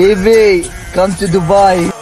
Baby, come to Dubai.